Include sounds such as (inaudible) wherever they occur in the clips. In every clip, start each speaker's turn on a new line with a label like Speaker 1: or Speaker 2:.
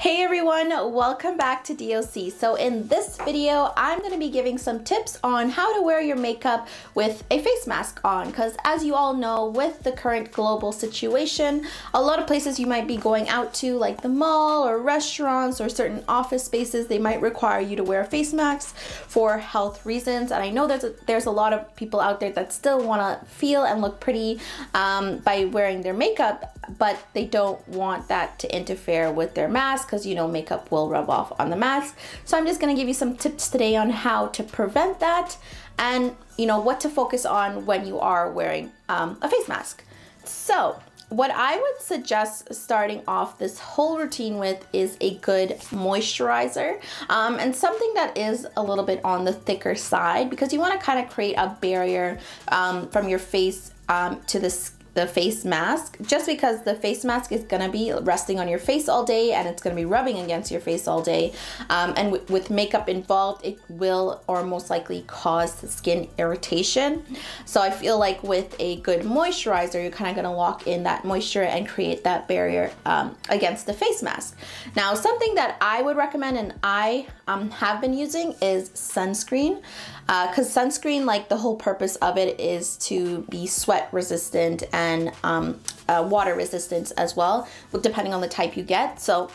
Speaker 1: Hey everyone, welcome back to DOC. So in this video, I'm going to be giving some tips on how to wear your makeup with a face mask on because as you all know, with the current global situation, a lot of places you might be going out to like the mall or restaurants or certain office spaces, they might require you to wear face masks for health reasons. And I know there's a, there's a lot of people out there that still want to feel and look pretty um, by wearing their makeup, but they don't want that to interfere with their mask because you know makeup will rub off on the mask. So I'm just gonna give you some tips today on how to prevent that and you know what to focus on when you are wearing um, a face mask. So what I would suggest starting off this whole routine with is a good moisturizer um, and something that is a little bit on the thicker side because you want to kind of create a barrier um, from your face um, to the skin the face mask just because the face mask is to be resting on your face all day and it's to be rubbing against your face all day. Um, and with makeup involved it will or most likely cause skin irritation. So I feel like with a good moisturizer you're kind of to lock in that moisture and create that barrier um, against the face mask. Now something that I would recommend and I um, have been using is sunscreen because uh, sunscreen like the whole purpose of it is to be sweat resistant and um, uh, water resistant as well depending on the type you get. So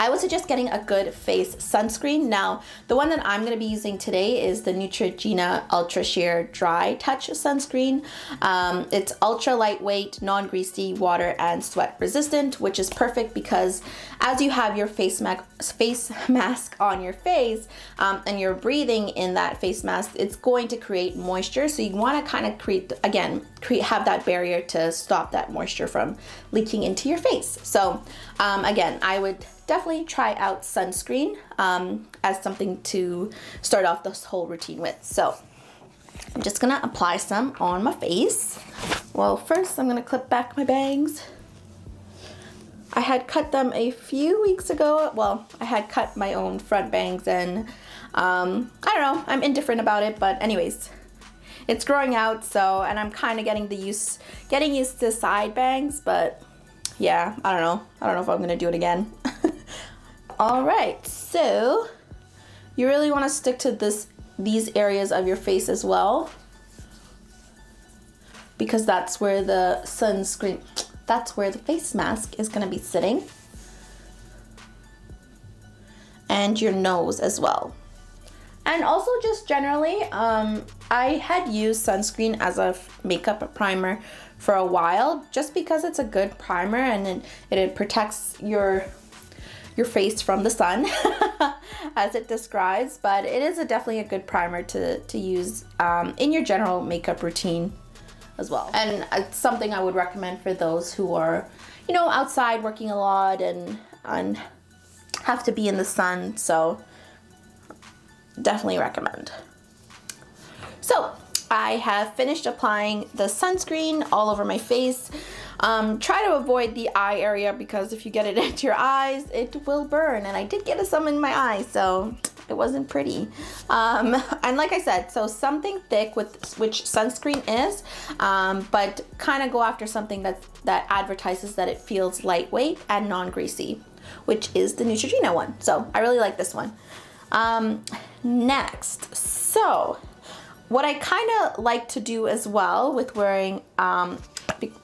Speaker 1: I would suggest getting a good face sunscreen. Now, the one that I'm going to be using today is the Neutrogena Ultra Sheer Dry Touch Sunscreen. Um, it's ultra lightweight, non-greasy, water and sweat resistant, which is perfect because as you have your face, ma face (laughs) mask on your face um, and you're breathing in that face mask, it's going to create moisture. So you want to kind of create, again, create have that barrier to stop that moisture from leaking into your face. So um, again, I would definitely try out sunscreen um, as something to start off this whole routine with. So I'm just gonna apply some on my face. Well, first I'm gonna clip back my bangs. I had cut them a few weeks ago. Well, I had cut my own front bangs and um, I don't know, I'm indifferent about it, but anyways, it's growing out, so, and I'm kind of getting the use, getting used to side bangs, but yeah, I don't know. I don't know if I'm gonna do it again. (laughs) All right, so you really want to stick to this these areas of your face as well? Because that's where the sunscreen that's where the face mask is going to be sitting. And your nose as well. And also just generally um, I had used sunscreen as a makeup primer for a while just because it's a good primer and it, it protects your your face from the sun (laughs) as it describes but it is a definitely a good primer to, to use um, in your general makeup routine as well. And it's something I would recommend for those who are you know outside working a lot and, and have to be in the sun so definitely recommend. So I have finished applying the sunscreen all over my face um, try to avoid the eye area because if you get it (laughs) into your eyes, it will burn. And I did get a some in my eye, so it wasn't pretty. Um, (laughs) and like I said, so something thick with which sunscreen is, um, but kind of go after something that, that advertises that it feels lightweight and non-greasy, which is the Neutrogena one. So I really like this one. Um, next, so what I kind of like to do as well with wearing um,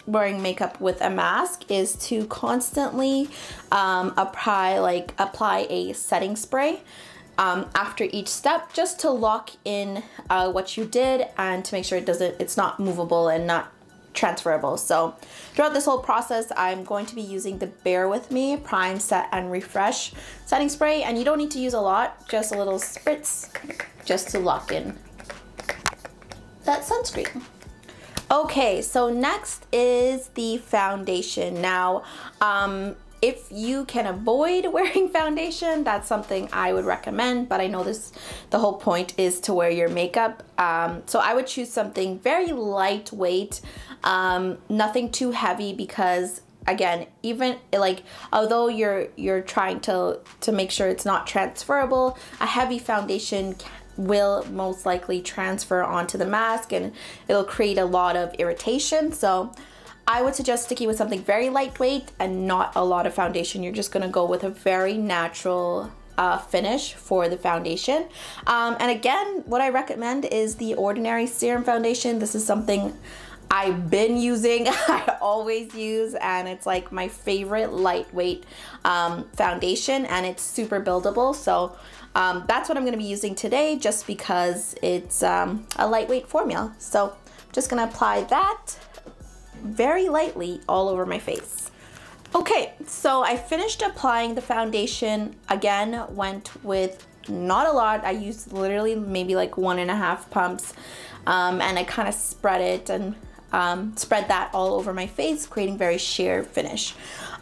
Speaker 1: wearing makeup with a mask is to constantly um, apply like apply a setting spray um, after each step just to lock in uh, what you did and to make sure it doesn't it's not movable and not transferable. So throughout this whole process I'm going to be using the Bare With Me Prime Set and Refresh setting spray. And you don't need to use a lot just a little spritz just to lock in that sunscreen Okay, so next is the foundation. Now, um, if you can avoid (laughs) wearing foundation, that's something I would recommend, but I know this, the whole point is to wear your makeup. Um, so I would choose something very lightweight, um, nothing too heavy because again, even like, although you're, you're trying to, to make sure it's not transferable, a heavy foundation will most likely transfer onto the mask and it'll create a lot of irritation. So I would suggest sticking with something very lightweight and not a lot of foundation. You're just gonna go with a very natural uh, finish for the foundation. Um, and again, what I recommend is the Ordinary Serum Foundation. This is something I've been using, (laughs) I always use, and it's like my favorite lightweight um, foundation and it's super buildable. So um, that's what I'm gonna be using today just because it's um, a lightweight formula. So I'm just gonna apply that very lightly all over my face. Okay, so I finished applying the foundation. Again, went with not a lot. I used literally maybe like one and a half pumps um, and I kind of spread it and um, spread that all over my face, creating very sheer finish.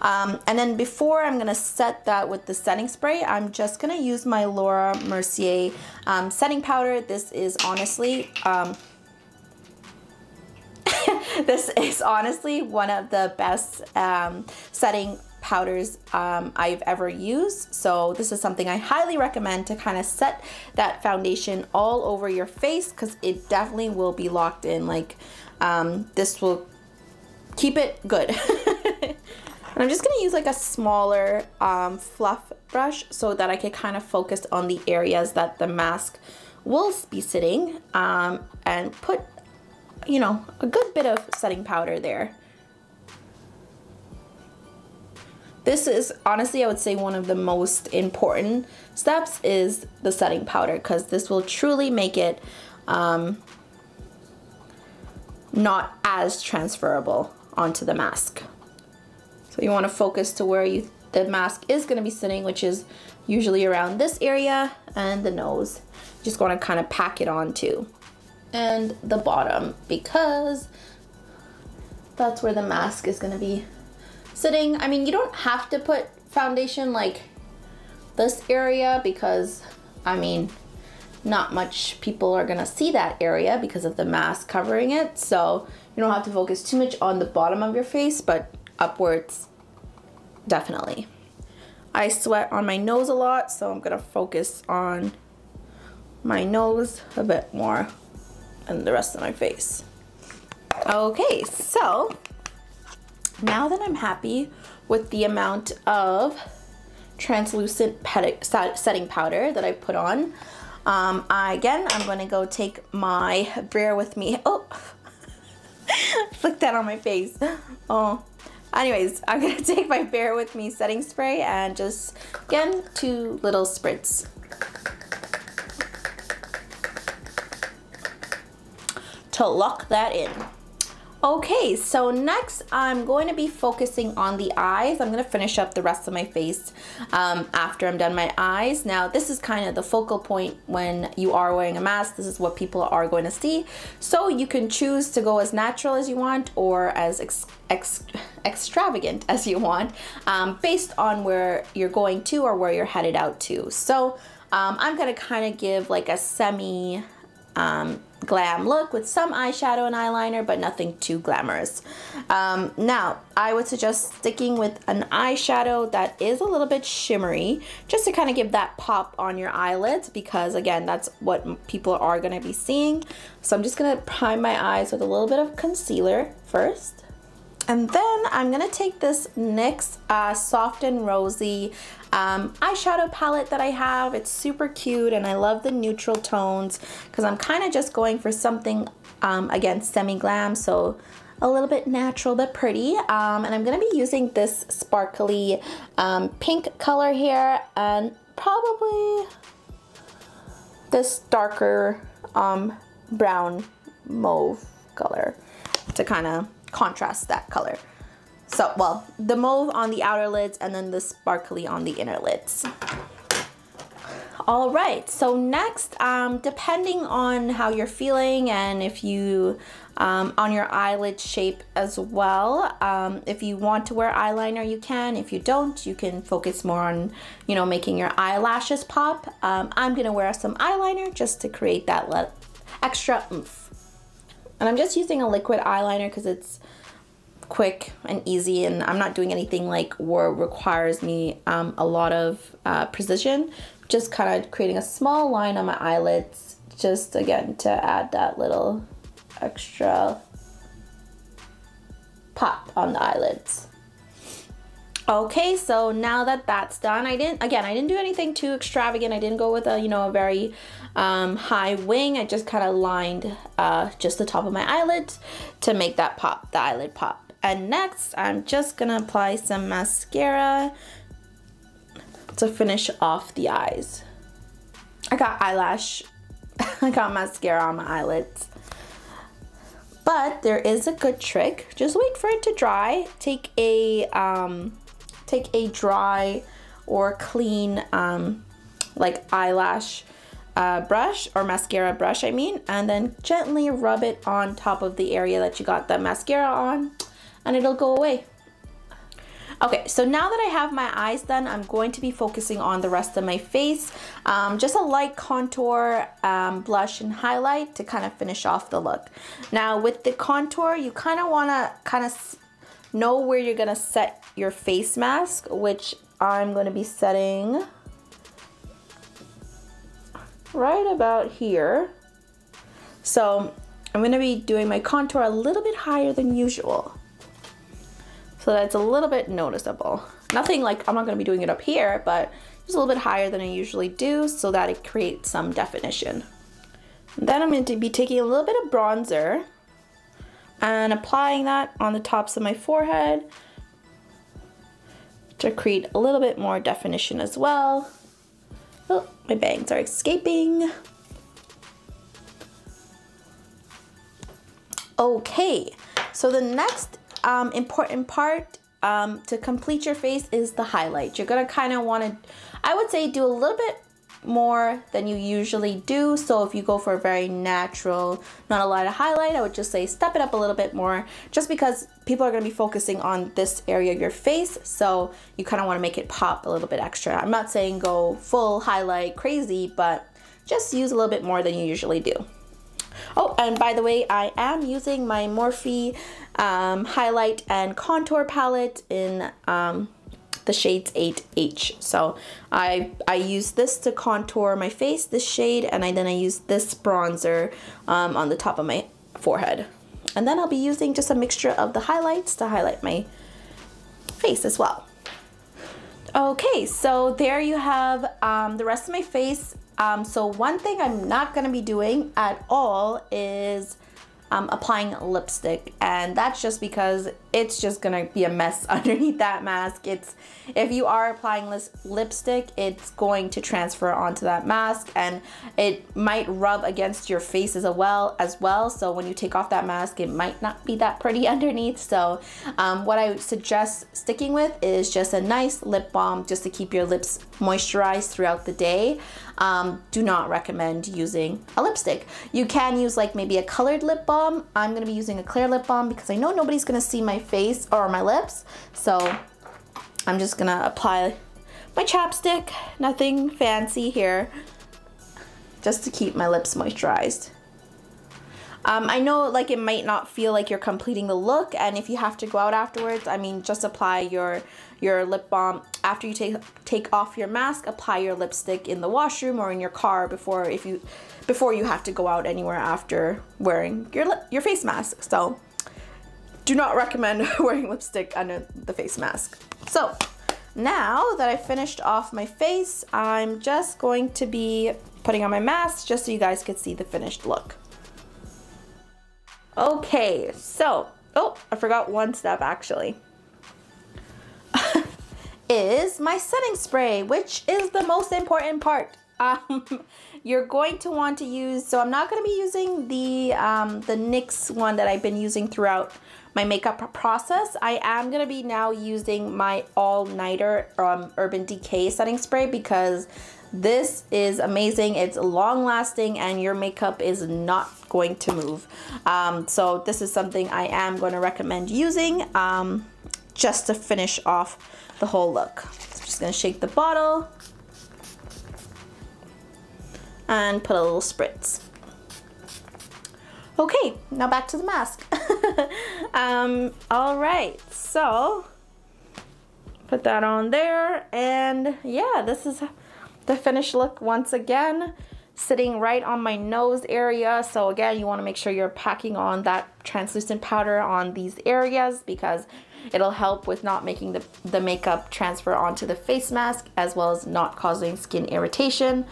Speaker 1: Um, and then before I'm gonna set that with the setting spray, I'm just gonna use my Laura Mercier um, setting powder. This is honestly, um, (laughs) this is honestly one of the best um, setting powders um, I've ever used. So this is something I highly recommend to kind of set that foundation all over your face because it definitely will be locked in. Like um, this will keep it good. and (laughs) I'm just gonna use like a smaller um, fluff brush so that I can kind of focus on the areas that the mask will be sitting um, and put, you know, a good bit of setting powder there. This is honestly, I would say one of the most important steps is the setting powder because this will truly make it um, not as transferable onto the mask. So you want to focus to where you the mask is going to be sitting, which is usually around this area and the nose. Just want to kind of pack it on too. And the bottom because that's where the mask is going to be sitting. I mean, you don't have to put foundation like this area because, I mean, not much people are gonna see that area because of the mask covering it. So you don't have to focus too much on the bottom of your face, but upwards, definitely. I sweat on my nose a lot, so I'm gonna focus on my nose a bit more and the rest of my face. Okay, so now that I'm happy with the amount of translucent setting powder that I put on, um, I, again, I'm to go take my Bare With Me. Oh, (laughs) flick that on my face. Oh, anyways, I'm to (laughs) take my Bare With Me setting spray and just, again, two little spritz. To lock that in. Okay, so next I'm going to be focusing on the eyes. I'm going to finish up the rest of my face um, after I'm done my eyes. Now, this is kind of the focal point when you are wearing a mask. This is what people are going to see. So you can choose to go as natural as you want or as ex ex extravagant (laughs) as you want um, based on where you're going to or where you're headed out to. So um, I'm going to kind of give like a semi um, glam look with some eyeshadow and eyeliner, but nothing too glamorous. Um, now, I would suggest sticking with an eyeshadow that is a little bit shimmery, just to kind of give that pop on your eyelids, because again, that's what people are gonna be seeing. So I'm just gonna prime my eyes with a little bit of concealer first. And then I'm gonna take this NYX uh, Soft and Rosy um, eyeshadow palette that I have. It's super cute and I love the neutral tones because I'm kind of just going for something, um, again, semi-glam, so a little bit natural but pretty. Um, and I'm gonna be using this sparkly um, pink color here and probably this darker um, brown mauve color to kind of contrast that color. So, well, the mauve on the outer lids and then the sparkly on the inner lids. All right, so next, um, depending on how you're feeling and if you, um, on your eyelid shape as well, um, if you want to wear eyeliner, you can. If you don't, you can focus more on, you know, making your eyelashes pop. Um, I'm gonna wear some eyeliner just to create that extra oomph. And I'm just using a liquid eyeliner because it's quick and easy and I'm not doing anything like where requires me um, a lot of uh, precision. Just kind of creating a small line on my eyelids just again to add that little extra pop on the eyelids. Okay, so now that that's done, I didn't, again, I didn't do anything too extravagant. I didn't go with a, you know, a very um, high wing. I just kind of lined uh, just the top of my eyelids to make that pop, the eyelid pop. And next, I'm just gonna apply some mascara to finish off the eyes. I got eyelash, (laughs) I got mascara on my eyelids. But there is a good trick. Just wait for it to dry. Take a um, take a dry or clean um, like eyelash uh, brush or mascara brush I mean and then gently rub it on top of the area that you got the mascara on and it'll go away. Okay, so now that I have my eyes done, I'm going to be focusing on the rest of my face. Um, just a light contour, um, blush, and highlight to kind of finish off the look. Now with the contour, you kind of want to kind of know where you're going to set your face mask, which I'm going to be setting right about here. So I'm going to be doing my contour a little bit higher than usual so that it's a little bit noticeable. Nothing like, I'm not gonna be doing it up here, but just a little bit higher than I usually do so that it creates some definition. Then I'm going to be taking a little bit of bronzer and applying that on the tops of my forehead to create a little bit more definition as well. Oh, my bangs are escaping. Okay, so the next um, important part um, to complete your face is the highlight. You're gonna kind of want to, I would say do a little bit more than you usually do. So if you go for a very natural, not a lot of highlight, I would just say step it up a little bit more just because people are to be focusing on this area of your face. So you kind of want to make it pop a little bit extra. I'm not saying go full highlight crazy, but just use a little bit more than you usually do. Oh, and by the way, I am using my Morphe um, highlight and contour palette in um, the shades 8H. So I, I use this to contour my face, this shade, and I, then I use this bronzer um, on the top of my forehead. And then I'll be using just a mixture of the highlights to highlight my face as well. Okay, so there you have um, the rest of my face um, so one thing I'm not going to be doing at all is um, applying lipstick. And that's just because it's just gonna be a mess (laughs) underneath that mask it's if you are applying this lipstick it's going to transfer onto that mask and it might rub against your face as well as well so when you take off that mask it might not be that pretty (laughs) underneath so um, what I suggest sticking with is just a nice lip balm just to keep your lips moisturized throughout the day um, do not recommend using a lipstick. You can use like maybe a colored lip balm. I'm gonna be using a clear lip balm because I know nobody's gonna see my face or my lips. So I'm just gonna apply my chapstick, nothing fancy here, just to keep my lips moisturized. Um, I know like it might not feel like you're completing the look and if you have to go out afterwards, I mean just apply your your lip balm after you take take off your mask, apply your lipstick in the washroom or in your car before if you before you have to go out anywhere after wearing your lip, your face mask. So do not recommend (laughs) wearing lipstick under the face mask. So now that I finished off my face, I'm just going to be putting on my mask just so you guys could see the finished look. Okay, so, oh, I forgot one step actually. (laughs) is my setting spray, which is the most important part. Um, (laughs) you're going to want to use, so I'm not going to be using the, um, the NYX one that I've been using throughout my makeup process. I am going to be now using my All Nighter um, Urban Decay setting spray because this is amazing. It's long lasting and your makeup is not going to move. Um, so this is something I am going to recommend using um, just to finish off the whole look. So I'm just going to shake the bottle and put a little spritz. Okay, now back to the mask. (laughs) um, all right, so put that on there and yeah, this is the finished look once again. sitting right on my nose area. So again, you wanna make sure you're packing on that translucent powder on these areas because It'll help with not making the, the makeup transfer onto the face mask as well as not causing skin irritation.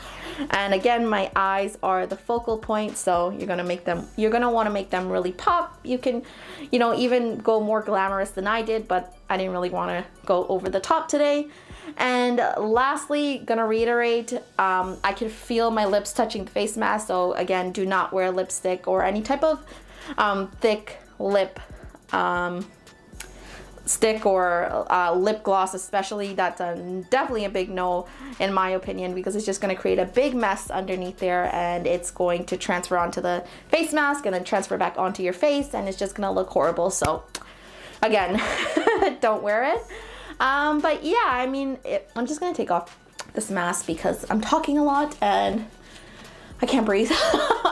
Speaker 1: And again, my eyes are the focal point, so you're gonna make them, you're gonna wanna make them really pop. You can, you know, even go more glamorous than I did, but I didn't really wanna go over the top today. And lastly, gonna reiterate, um, I can feel my lips touching the face mask. So again, do not wear lipstick or any type of um, thick lip um, stick or uh, lip gloss especially that's a, definitely a big no in my opinion because it's just going to create a big mess underneath there and it's going to transfer onto the face mask and then transfer back onto your face and it's just going to look horrible. So again (laughs) don't wear it. Um, but yeah I mean it, I'm just going to take off this mask because I'm talking a lot and I can't breathe. (laughs)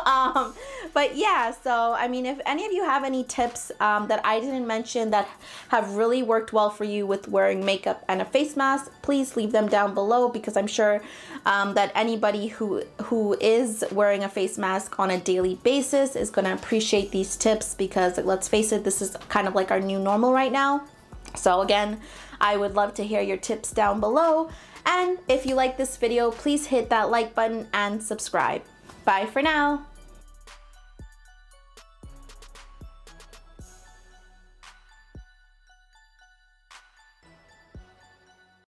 Speaker 1: Um, but yeah, so I mean, if any of you have any tips um, that I didn't mention that have really worked well for you with wearing makeup and a face mask, please leave them down below because I'm sure um, that anybody who who is wearing a face mask on a daily basis is going to appreciate these tips because let's face it, this is kind of like our new normal right now. So again, I would love to hear your tips down below. And if you like this video, please hit that like button and subscribe. Bye for now.